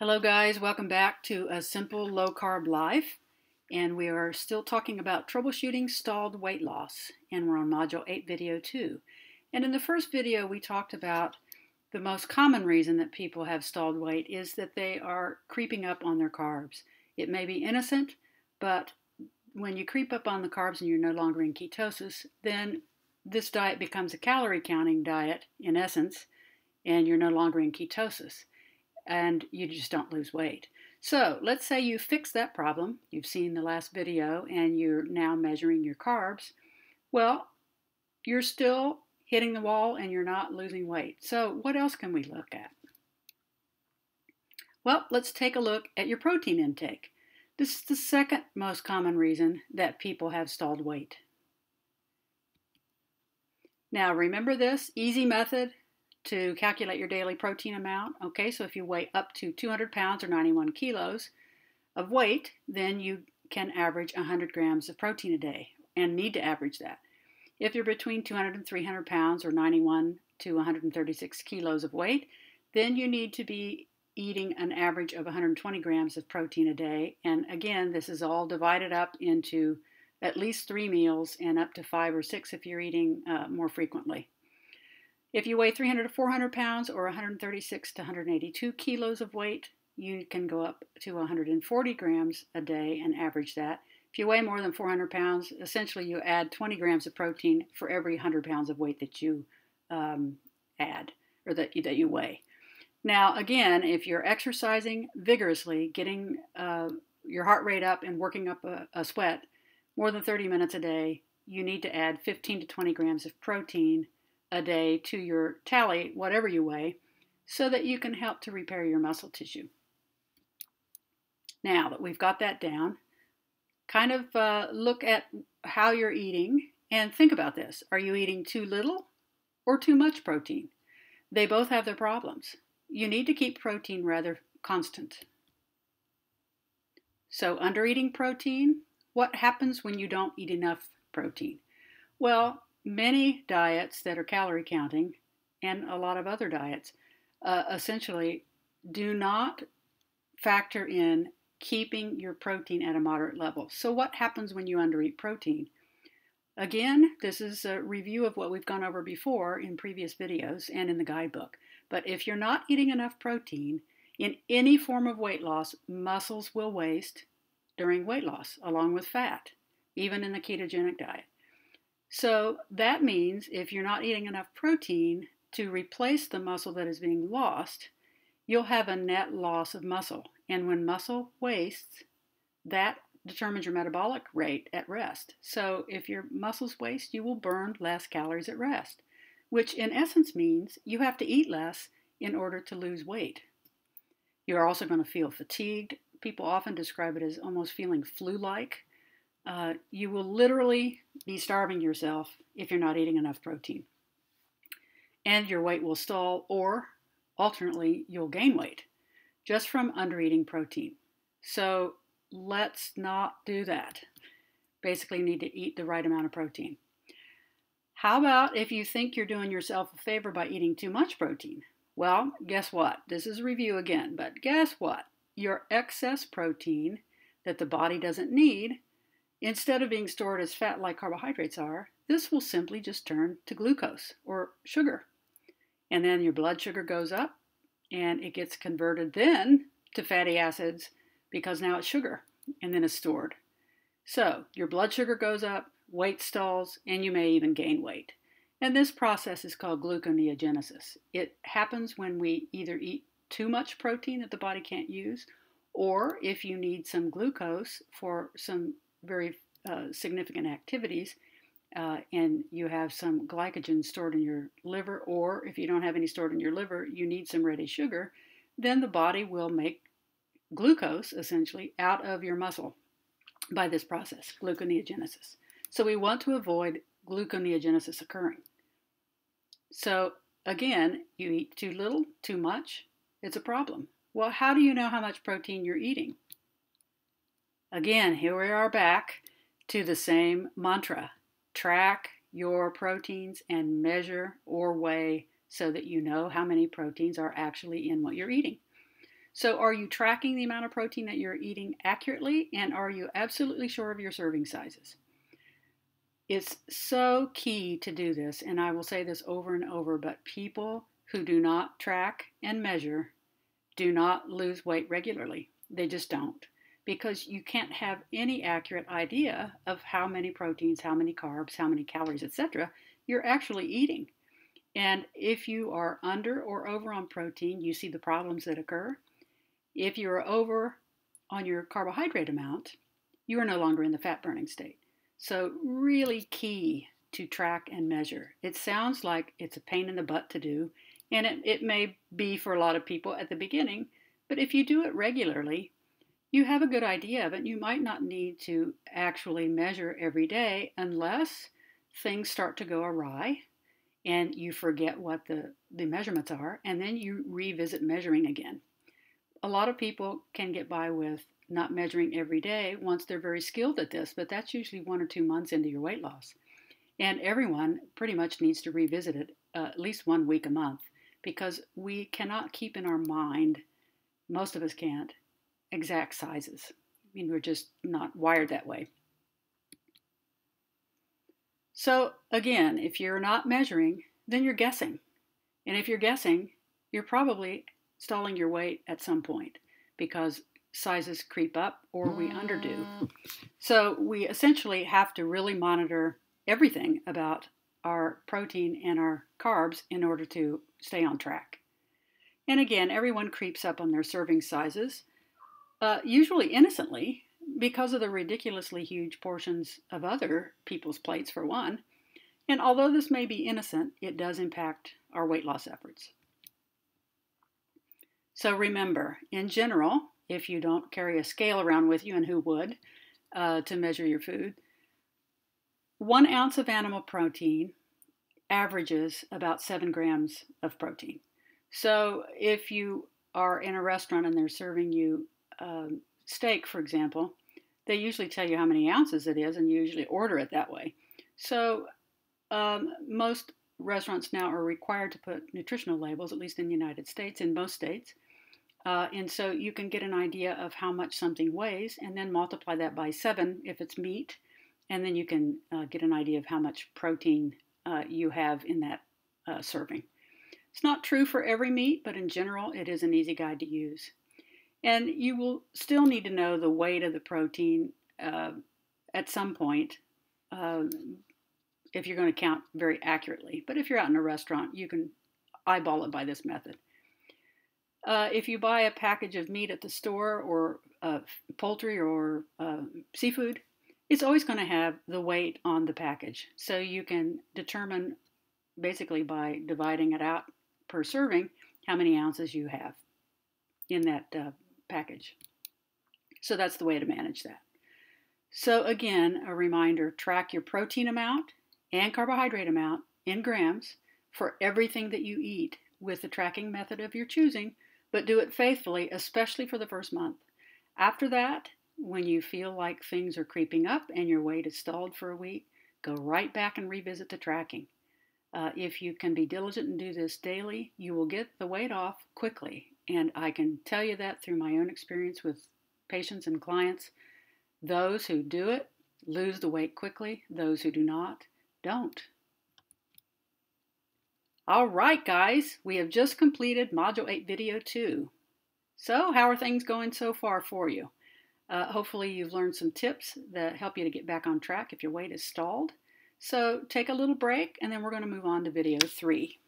Hello, guys. Welcome back to A Simple Low Carb Life. And we are still talking about troubleshooting stalled weight loss. And we're on Module 8, Video 2. And in the first video, we talked about the most common reason that people have stalled weight is that they are creeping up on their carbs. It may be innocent, but when you creep up on the carbs and you're no longer in ketosis, then this diet becomes a calorie counting diet in essence, and you're no longer in ketosis and you just don't lose weight. So let's say you fix that problem. You've seen the last video and you're now measuring your carbs. Well, you're still hitting the wall and you're not losing weight. So what else can we look at? Well, let's take a look at your protein intake. This is the second most common reason that people have stalled weight. Now remember this easy method to calculate your daily protein amount. Okay, so if you weigh up to 200 pounds or 91 kilos of weight, then you can average 100 grams of protein a day and need to average that. If you're between 200 and 300 pounds or 91 to 136 kilos of weight, then you need to be eating an average of 120 grams of protein a day. And again, this is all divided up into at least three meals and up to five or six if you're eating uh, more frequently. If you weigh 300 to 400 pounds or 136 to 182 kilos of weight, you can go up to 140 grams a day and average that. If you weigh more than 400 pounds, essentially you add 20 grams of protein for every 100 pounds of weight that you um, add or that you, that you weigh. Now, again, if you're exercising vigorously, getting uh, your heart rate up and working up a, a sweat more than 30 minutes a day, you need to add 15 to 20 grams of protein a day to your tally, whatever you weigh, so that you can help to repair your muscle tissue. Now that we've got that down, kind of uh, look at how you're eating and think about this. Are you eating too little or too much protein? They both have their problems. You need to keep protein rather constant. So, under eating protein, what happens when you don't eat enough protein? Well, many diets that are calorie counting and a lot of other diets uh, essentially do not factor in keeping your protein at a moderate level. So, what happens when you undereat protein? Again, this is a review of what we've gone over before in previous videos and in the guidebook. But if you're not eating enough protein in any form of weight loss, muscles will waste during weight loss, along with fat, even in the ketogenic diet. So that means if you're not eating enough protein to replace the muscle that is being lost, you'll have a net loss of muscle. And when muscle wastes, that determines your metabolic rate at rest. So if your muscles waste, you will burn less calories at rest, which in essence means you have to eat less in order to lose weight. You're also going to feel fatigued. People often describe it as almost feeling flu like. Uh, you will literally be starving yourself if you're not eating enough protein. And your weight will stall, or alternately, you'll gain weight just from undereating protein. So let's not do that. Basically, you need to eat the right amount of protein. How about if you think you're doing yourself a favor by eating too much protein? Well, guess what? This is a review again, but guess what? Your excess protein that the body doesn't need Instead of being stored as fat like carbohydrates are, this will simply just turn to glucose or sugar. And then your blood sugar goes up and it gets converted then to fatty acids because now it's sugar and then it's stored. So your blood sugar goes up, weight stalls, and you may even gain weight. And this process is called gluconeogenesis. It happens when we either eat too much protein that the body can't use, or if you need some glucose for some very uh, significant activities, uh, and you have some glycogen stored in your liver, or if you don't have any stored in your liver, you need some ready sugar, then the body will make glucose essentially out of your muscle by this process, gluconeogenesis. So we want to avoid gluconeogenesis occurring. So again, you eat too little, too much, it's a problem. Well, how do you know how much protein you're eating? Again, here we are back to the same mantra track your proteins and measure or weigh so that you know how many proteins are actually in what you're eating. So, are you tracking the amount of protein that you're eating accurately? And are you absolutely sure of your serving sizes? It's so key to do this, and I will say this over and over, but people who do not track and measure do not lose weight regularly. They just don't. Because you can't have any accurate idea of how many proteins, how many carbs, how many calories, etc. you're actually eating. And if you are under or over on protein, you see the problems that occur. If you're over on your carbohydrate amount, you are no longer in the fat burning state. So, really key to track and measure. It sounds like it's a pain in the butt to do, and it, it may be for a lot of people at the beginning, but if you do it regularly, you have a good idea of it. You might not need to actually measure every day unless things start to go awry and you forget what the, the measurements are, and then you revisit measuring again. A lot of people can get by with not measuring every day once they're very skilled at this, but that's usually one or two months into your weight loss. And everyone pretty much needs to revisit it uh, at least one week a month because we cannot keep in our mind, most of us can't, exact sizes. I mean, we're just not wired that way. So, again, if you're not measuring, then you're guessing. And if you're guessing, you're probably stalling your weight at some point because sizes creep up or we underdo. Mm. So, we essentially have to really monitor everything about our protein and our carbs in order to stay on track. And again, everyone creeps up on their serving sizes, uh, usually innocently, because of the ridiculously huge portions of other people's plates, for one. And although this may be innocent, it does impact our weight loss efforts. So remember, in general, if you don't carry a scale around with you, and who would, uh, to measure your food, one ounce of animal protein averages about seven grams of protein. So if you are in a restaurant and they're serving you um, steak, for example, they usually tell you how many ounces it is and you usually order it that way. So um, most restaurants now are required to put nutritional labels, at least in the United States, in most states. Uh, and so you can get an idea of how much something weighs and then multiply that by seven if it's meat. And then you can uh, get an idea of how much protein uh, you have in that uh, serving. It's not true for every meat, but in general, it is an easy guide to use. And you will still need to know the weight of the protein uh, at some point um, if you're going to count very accurately. But if you're out in a restaurant, you can eyeball it by this method. Uh, if you buy a package of meat at the store or uh, poultry or uh, seafood, it's always going to have the weight on the package. So you can determine basically by dividing it out per serving how many ounces you have in that uh, package. So that's the way to manage that. So again, a reminder, track your protein amount and carbohydrate amount in grams for everything that you eat with the tracking method of your choosing, but do it faithfully, especially for the first month. After that, when you feel like things are creeping up and your weight is stalled for a week, go right back and revisit the tracking. Uh, if you can be diligent and do this daily, you will get the weight off quickly and I can tell you that through my own experience with patients and clients. Those who do it lose the weight quickly, those who do not, don't. All right, guys, we have just completed Module 8 Video 2. So, how are things going so far for you? Uh, hopefully, you've learned some tips that help you to get back on track if your weight is stalled. So, take a little break, and then we're going to move on to Video 3.